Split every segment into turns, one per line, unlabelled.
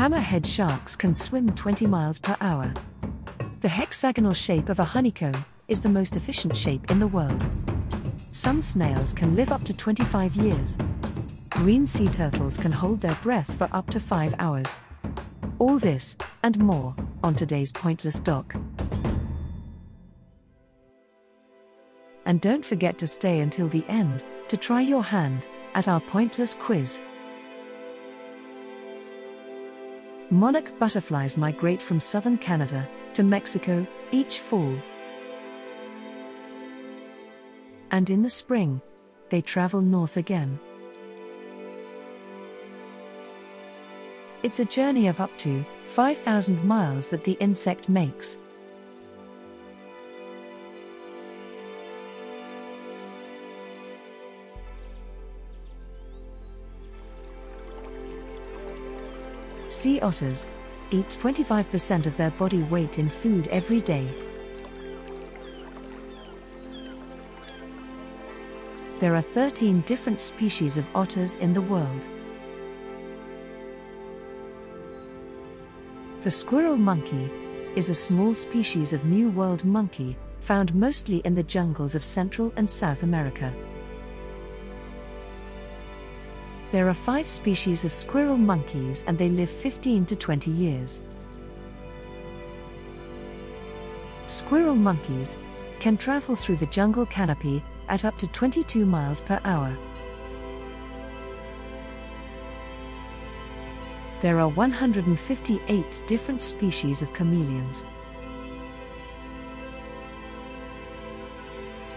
Hammerhead sharks can swim 20 miles per hour. The hexagonal shape of a honeycomb is the most efficient shape in the world. Some snails can live up to 25 years. Green sea turtles can hold their breath for up to 5 hours. All this, and more, on today's Pointless Doc. And don't forget to stay until the end to try your hand at our Pointless quiz. Monarch butterflies migrate from southern Canada to Mexico each fall. And in the spring, they travel north again. It's a journey of up to 5,000 miles that the insect makes. Sea otters eat 25% of their body weight in food every day. There are 13 different species of otters in the world. The squirrel monkey is a small species of New World monkey found mostly in the jungles of Central and South America. There are five species of squirrel monkeys and they live 15 to 20 years. Squirrel monkeys can travel through the jungle canopy at up to 22 miles per hour. There are 158 different species of chameleons.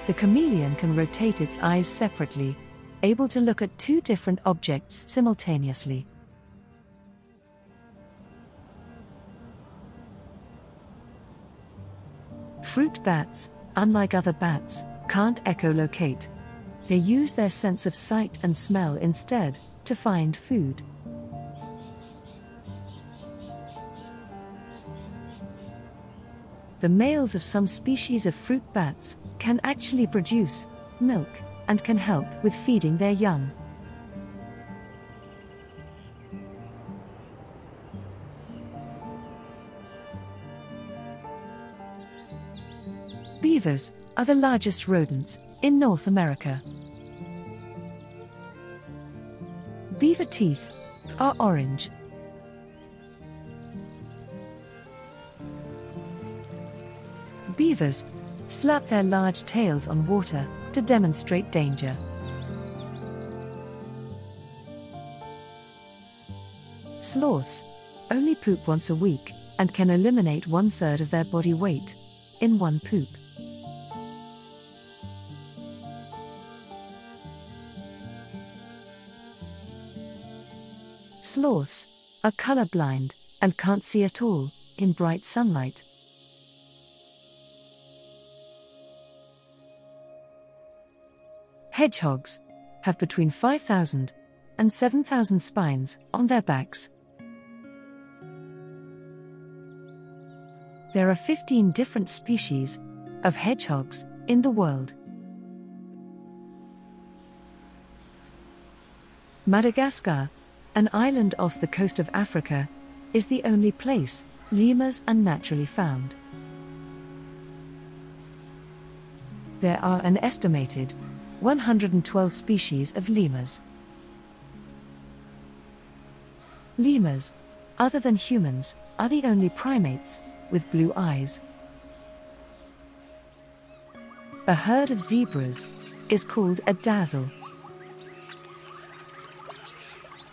The chameleon can rotate its eyes separately, able to look at two different objects simultaneously. Fruit bats, unlike other bats, can't echolocate. They use their sense of sight and smell instead to find food. The males of some species of fruit bats can actually produce milk and can help with feeding their young. Beavers are the largest rodents in North America. Beaver teeth are orange. Beavers slap their large tails on water to demonstrate danger. Sloths only poop once a week and can eliminate one third of their body weight in one poop. Sloths are colorblind and can't see at all in bright sunlight. Hedgehogs have between 5,000 and 7,000 spines on their backs. There are 15 different species of hedgehogs in the world. Madagascar, an island off the coast of Africa, is the only place lemurs are naturally found. There are an estimated 112 species of lemurs. Lemurs, other than humans, are the only primates with blue eyes. A herd of zebras is called a dazzle.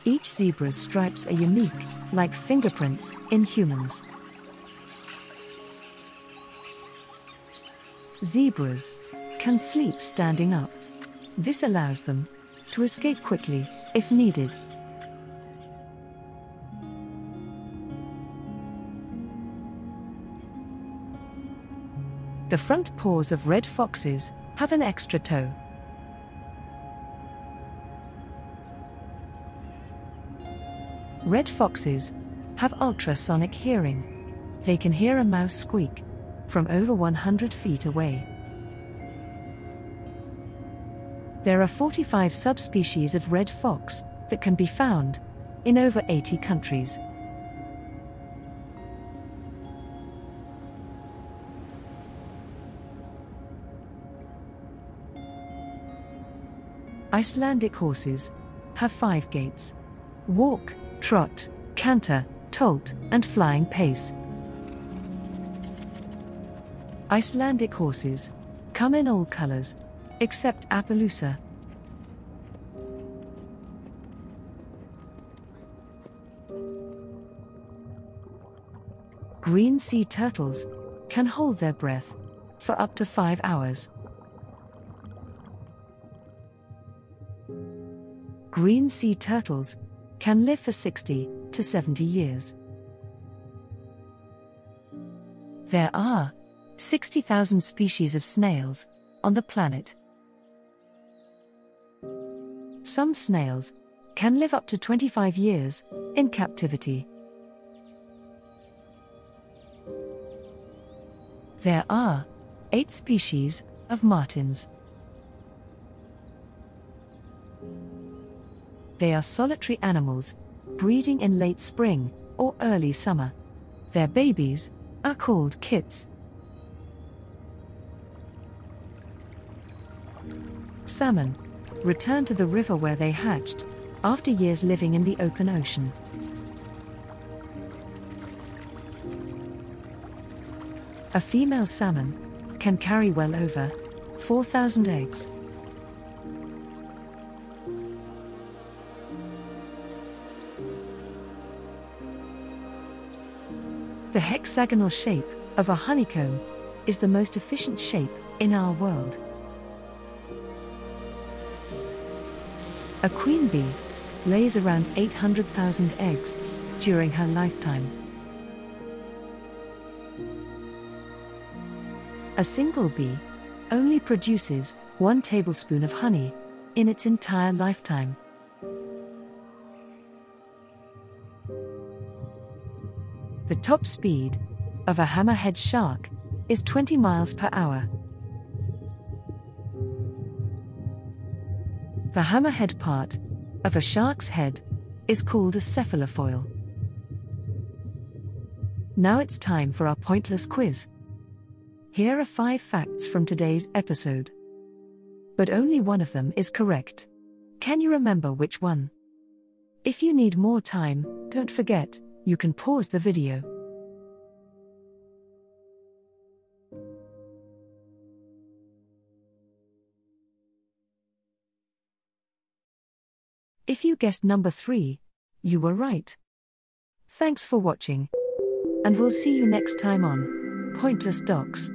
Each zebra's stripes are unique, like fingerprints in humans. Zebras can sleep standing up. This allows them to escape quickly if needed. The front paws of red foxes have an extra toe. Red foxes have ultrasonic hearing. They can hear a mouse squeak from over 100 feet away. There are 45 subspecies of red fox that can be found in over 80 countries. Icelandic horses have five gaits walk, trot, canter, tolt, and flying pace. Icelandic horses come in all colors except Appaloosa. Green sea turtles can hold their breath for up to five hours. Green sea turtles can live for 60 to 70 years. There are 60,000 species of snails on the planet. Some snails can live up to 25 years in captivity. There are eight species of martens. They are solitary animals, breeding in late spring or early summer. Their babies are called kits. Salmon return to the river where they hatched after years living in the open ocean. A female salmon can carry well over 4,000 eggs. The hexagonal shape of a honeycomb is the most efficient shape in our world. A queen bee lays around 800,000 eggs during her lifetime. A single bee only produces one tablespoon of honey in its entire lifetime. The top speed of a hammerhead shark is 20 miles per hour. The hammerhead part of a shark's head is called a cephalofoil. Now it's time for our pointless quiz. Here are five facts from today's episode. But only one of them is correct. Can you remember which one? If you need more time, don't forget, you can pause the video. If you guessed number 3, you were right. Thanks for watching. And we'll see you next time on Pointless Docs.